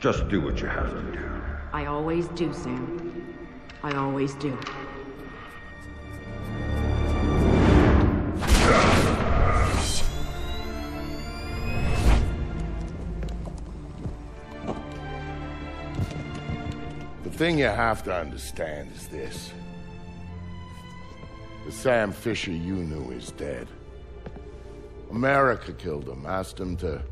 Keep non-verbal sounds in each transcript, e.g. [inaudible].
Just do what you have to do. I always do, Sam. I always do. The thing you have to understand is this. The Sam Fisher you knew is dead. America killed him, asked him to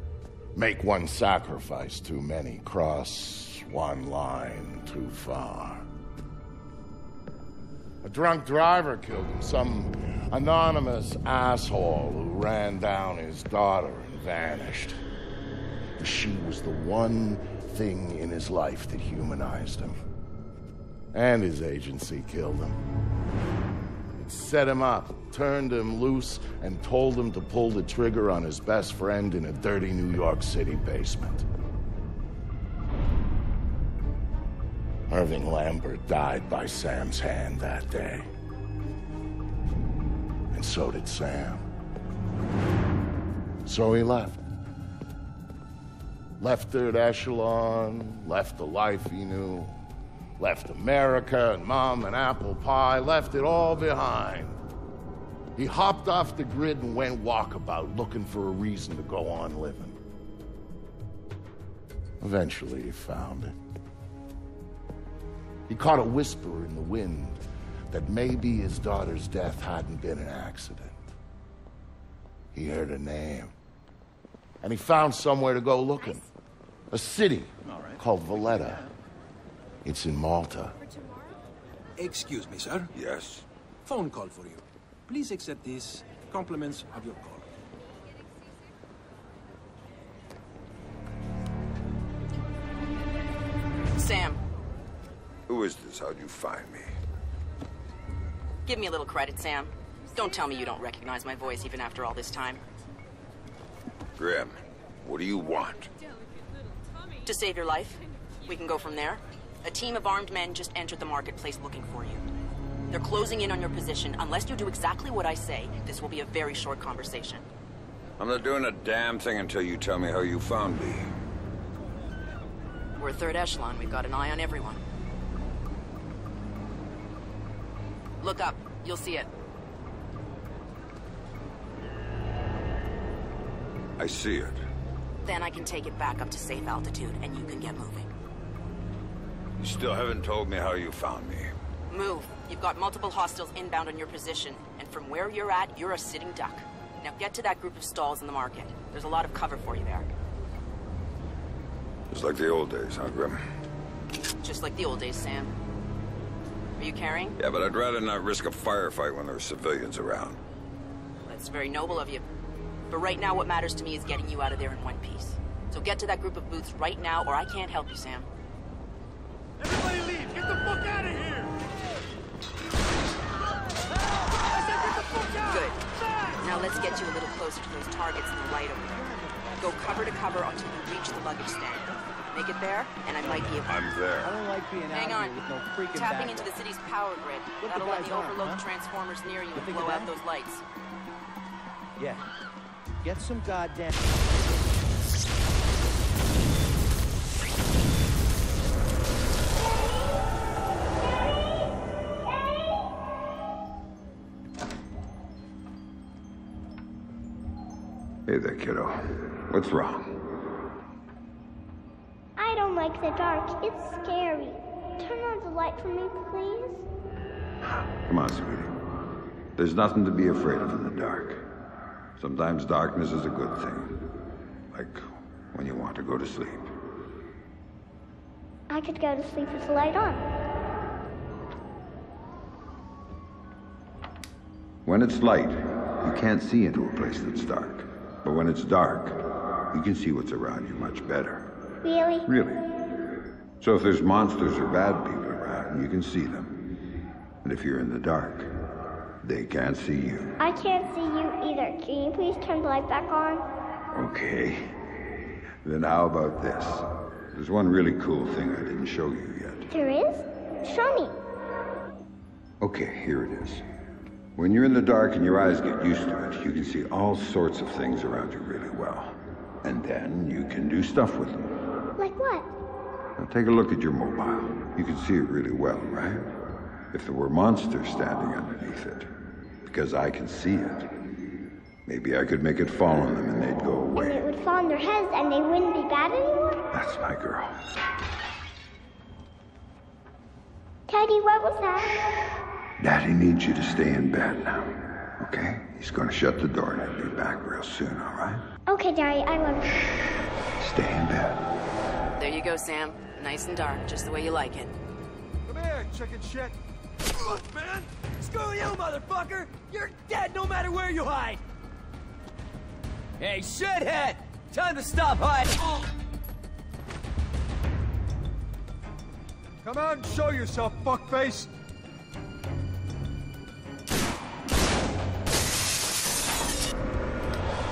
make one sacrifice too many, cross one line too far. A drunk driver killed him, some anonymous asshole who ran down his daughter and vanished. She was the one thing in his life that humanized him. And his agency killed him. Set him up, turned him loose, and told him to pull the trigger on his best friend in a dirty New York City basement. Irving Lambert died by Sam's hand that day. And so did Sam. So he left. Left Third Echelon, left the life he knew, left America and Mom and apple pie, left it all behind. He hopped off the grid and went walkabout, looking for a reason to go on living. Eventually, he found it. He caught a whisper in the wind that maybe his daughter's death hadn't been an accident. He heard a name. And he found somewhere to go looking. A city called Valletta. It's in Malta. Excuse me, sir. Yes? Phone call for you. Please accept this. Compliments of your call. Sam, Who is this? How'd you find me? give me a little credit, Sam. Don't tell me you don't recognize my voice even after all this time. Grim, what do you want? To save your life, we can go from there. A team of armed men just entered the marketplace looking for you. They're closing in on your position. Unless you do exactly what I say, this will be a very short conversation. I'm not doing a damn thing until you tell me how you found me. We're third echelon. We've got an eye on everyone. Look up. You'll see it. I see it. Then I can take it back up to safe altitude, and you can get moving. You still haven't told me how you found me. Move. You've got multiple hostiles inbound on your position, and from where you're at, you're a sitting duck. Now get to that group of stalls in the market. There's a lot of cover for you there. It's like the old days, huh, Grim? Just like the old days, Sam. Are you carrying? Yeah, but I'd rather not risk a firefight when there are civilians around. That's very noble of you. But right now, what matters to me is getting you out of there in one piece. So get to that group of booths right now, or I can't help you, Sam. Everybody leave! Get the fuck out of here! I said get the fuck out! Good. Now let's get you a little closer to those targets in the light over there. Go cover to cover until you reach the luggage stand. Make it there, and I might be able I'm there. I don't like being Hang out on. here with no freaking Tapping backup. into the city's power grid. What That'll the let guys the on, overload huh? the transformers near you and think blow out those lights. Yeah. Get some goddamn. Hey there, kiddo. What's wrong? I don't like the dark. It's scary. Turn on the light for me, please. Come on, sweetie. There's nothing to be afraid of in the dark. Sometimes darkness is a good thing. Like when you want to go to sleep. I could go to sleep with the light on. When it's light, you can't see into a place that's dark. But when it's dark, you can see what's around you much better. Really? Really. So if there's monsters or bad people around, you can see them. And if you're in the dark, they can't see you. I can't see you either. Can you please turn the light back on? Okay. Then how about this? There's one really cool thing I didn't show you yet. There is? Show me. Okay, here it is. When you're in the dark and your eyes get used to it, you can see all sorts of things around you really well. And then you can do stuff with them. Like what? Now take a look at your mobile. You can see it really well, right? If there were monsters standing underneath it. Because I can see it. Maybe I could make it fall on them and they'd go away. And it would fall on their heads and they wouldn't be bad anymore? That's my girl. Teddy, what was that? Daddy needs you to stay in bed now. Okay? He's gonna shut the door and he'll be back real soon, alright? Okay, Daddy, I love you. Stay in bed. There you go, Sam. Nice and dark, just the way you like it. Come here, chicken shit. Look, man! Screw you, motherfucker! You're dead no matter where you hide! Hey, shithead! Time to stop hiding! Come out and show yourself, fuckface!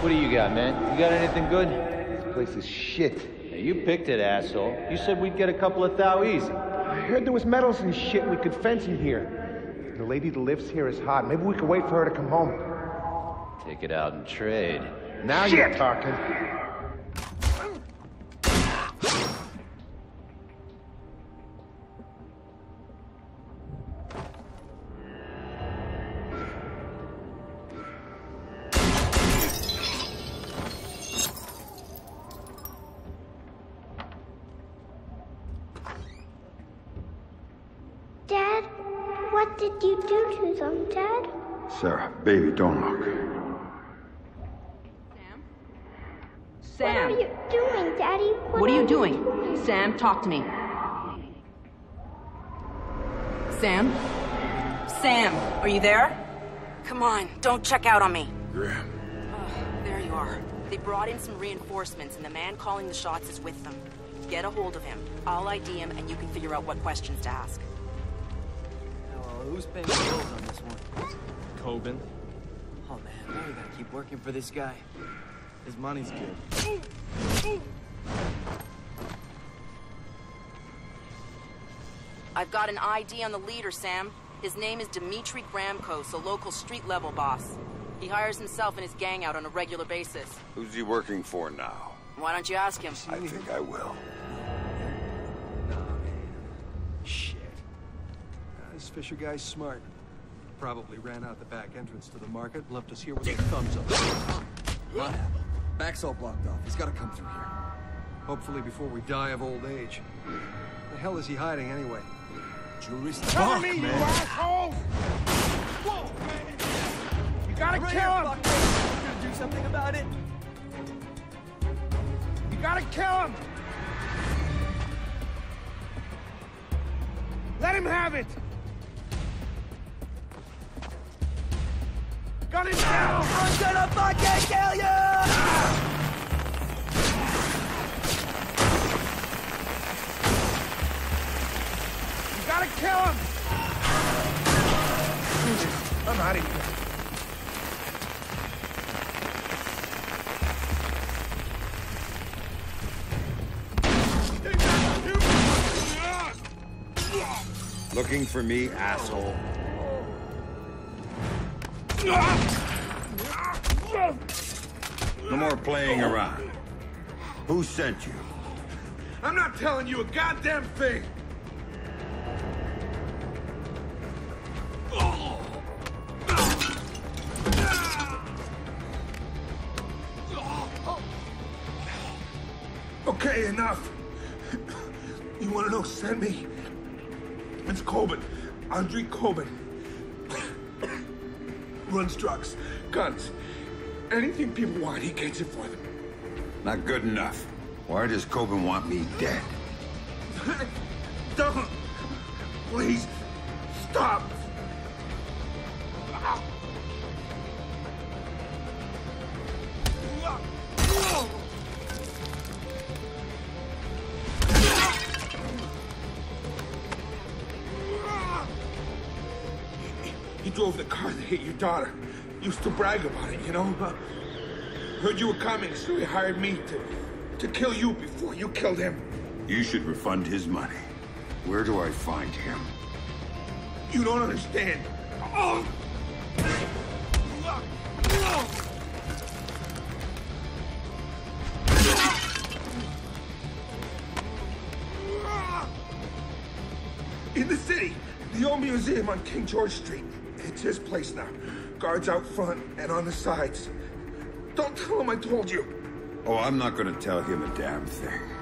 What do you got, man? You got anything good? This place is shit. Hey, you picked it, asshole. You said we'd get a couple of thou easy. I heard there was metals and shit we could fence in here. The lady that lives here is hot. Maybe we could wait for her to come home. Take it out and trade. Now you're talking. Do to them, Dad? Sarah, baby, don't look. Sam? Sam! What are you doing, Daddy? what are you doing? Sam, talk to me. Sam? Sam, are you there? Come on, don't check out on me. Graham. Oh, There you are. They brought in some reinforcements, and the man calling the shots is with them. Get a hold of him. I'll ID him, and you can figure out what questions to ask. Well, who's paying the bills on this one? Kobin. Oh man, why we gotta keep working for this guy? His money's good. I've got an ID on the leader, Sam. His name is Dmitri Gramkos, a local street-level boss. He hires himself and his gang out on a regular basis. Who's he working for now? Why don't you ask him? I think I will. Fisher guy's smart. Probably ran out the back entrance to the market and left us here with a thumbs up. What? Back's all blocked off. He's gotta come through here. Hopefully before we die of old age. The hell is he hiding anyway? Jewelry's Cover me, you asshole! Whoa, man! You gotta kill him! You gonna do something about it? You gotta kill him! Let him have it! Gun him down! I'm gonna fucking kill you! You gotta kill him! I'm out of here. Looking for me, asshole? Ah! No more playing around. Who sent you? I'm not telling you a goddamn thing! Okay, enough. You wanna know, send me? It's Kobin. Andriy Kobin. [coughs] Runs drugs, guns, anything people want, he gets it for them. Not good enough. Why does Kobin want me dead? [laughs] Don't! Please, stop! He drove the car that hit your daughter. Used to brag about it, you know? Uh, heard you were coming, so he hired me to, to kill you before you killed him. You should refund his money. Where do I find him? You don't understand. Oh! In the city. The old museum on King George Street. It's his place now. Guards out front and on the sides. Don't tell him I told you. Oh, I'm not gonna tell him a damn thing.